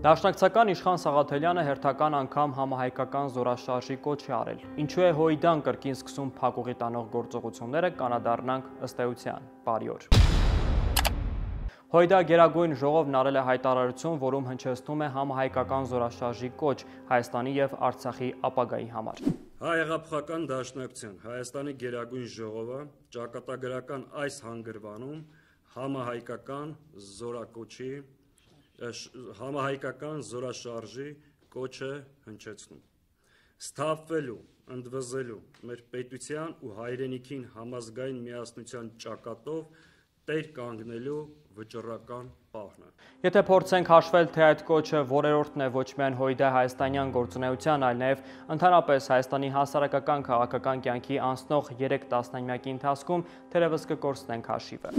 Դաշնակցական Իշխան Սաղաթելյանը հերթական անգամ համահայկական զորաշարժի կոչ է արել։ Ինչու է հոյդան կրկին սկսում փակուղի տանող գործողությունները կանադառնանք ըստ էության։ Բարի օր։ Հոյդա Գերագույն ժողովն արել է հայտարարություն, որում հնչեցնում է համահայկական զորաշարժի կոչ Հայաստանի եւ Արցախի ապագայի համար։ Հայեղափոխական դաշնակցության Հայաստանի Գերագույն ժողովը ճակատագրական այս հանգրվանում համահայկական զորակոչի համահայկական զորաշարժի կոչը հնչեցնում։ Սթափվելու, ընդվզելու մեր պետության ու հայրենիքին համազգային միասնության ճակատով տեր կանգնելու վճռական պահն է։ Եթե փորձենք հաշվել, թե այդ կոչը որերորդն է ոչ միայն հույդա հայաստանյան գործունեության, այլ նաև ընդհանրապես Հայաստանի հասարակական քաղաքական կյանքի անցնող 3 տասնամյակի ընթացքում, թերևս կկորցնենք հաշիվը։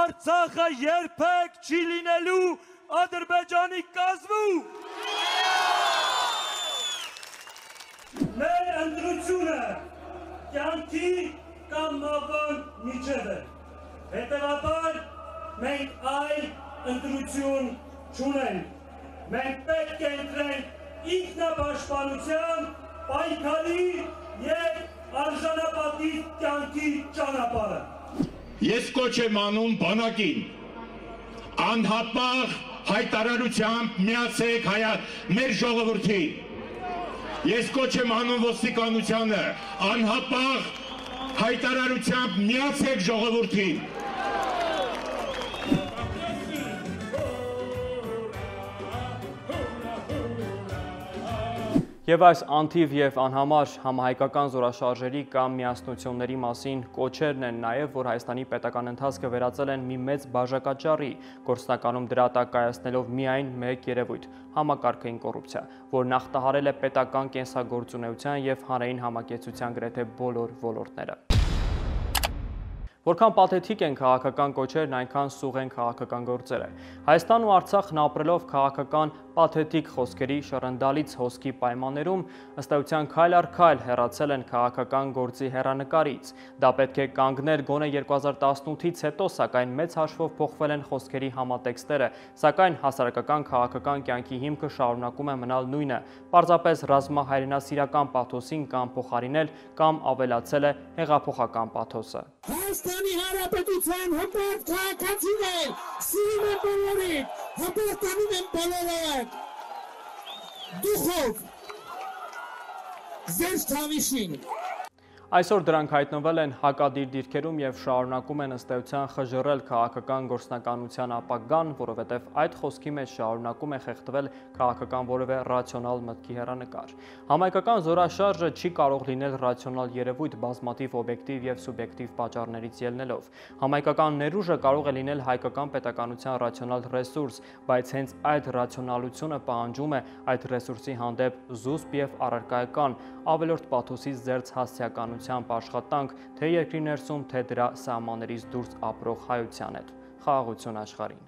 Արցախը երբեք չի լինելու Ադրբեջանի կազմում։ Մեր ընդրությունը կյանքի կամ մահվան միջև է։ Հետևաբար մենք այլ ընտրություն չունենք։ Մենք պետք է ընտրենք ինքնապաշտպանության, պայքարի եւ արժանապատիվ կյանքի ճանապարհը։ Ես կոչ եմ անում բանակին անհապաղ հայտարարությամբ միացեք հայա մեր ժողովրդին։ Ես կոչ եմ անում ոստիկանությանը անհապաղ հայտարարությամբ միացեք ժողովրդին։ Եվ այս անթիվ եւ անհամար համահայկական զորաշարժերի կամ միասնությունների մասին կոչերն են նաեւ, որ Հայաստանի պետական ընթացքը վերածել են մի մեծ բաժակաճառի, գործնականում դրա տակ կայացնելով միայն մեկ երևույթ՝ համակարգային կոռուպցիա, որ նախտահարել է պետական կենսագործունեության եւ հանրային համակեցության գրեթե բոլոր ոլորտները։ Որքան պաթետիկ են քաղաքական կոչերն, այնքան սուղ են քաղաքական գործերը։ Հայաստան ու Արցախն ապրելով քաղաքական պաթետիկ խոսքերի շռնդալից հոսքի պայմաններում ըստ էության քայլ առ քայլ հեռացել են քաղաքական գործի հերանեկարից։ Դա պետք է կանգներ գոնե 2018-ից հետո, սակայն մեծ հաշվով փոխվել են խոսքերի համատեքստերը, սակայն հասարակական քաղաքական կյանքի հիմքը շարունակում է մնալ նույնը։ Պարզապես ռազմահայրենասիրական պաթոսին կամ փոխարինել կամ ավելացել է հեղափոխական պաթոսը։ Հայաստանի Հանրապետության հպարտ քաղաքացիներ, սիրում եմ բոլորին, հպարտանում եմ բոլորը, դուխով, զերջ թավիշին, Այսօր դրանք հայտնվել են հակադիր դիրքերում եւ շարունակում են ըստ էության խժռել քաղաքական գործնականության ապագան, որովհետեւ այդ խոսքի մեջ շարունակում է խեղդվել քաղաքական որևէ ռացիոնալ մտքի հերանեկար։ Համայնքական զորաշարժը չի կարող լինել ռացիոնալ երևույթ բազմատիվ օբյեկտիվ եւ սուբյեկտիվ պատճառներից ելնելով։ Համայնքական ներուժը կարող է լինել հայկական պետականության ռացիոնալ ռեսուրս, բայց հենց այդ ռացիոնալությունը պահանջում է այդ ռեսուրսի հանդեպ զուսպ եւ առարկայական ավելորդ պաթոսից զերծ հասցեականություն իշխանությամբ աշխատանք թե երկրի ներսում, թե դրա սահմաններից դուրս ապրող հայության հետ։ Խաղաղություն աշխարհին։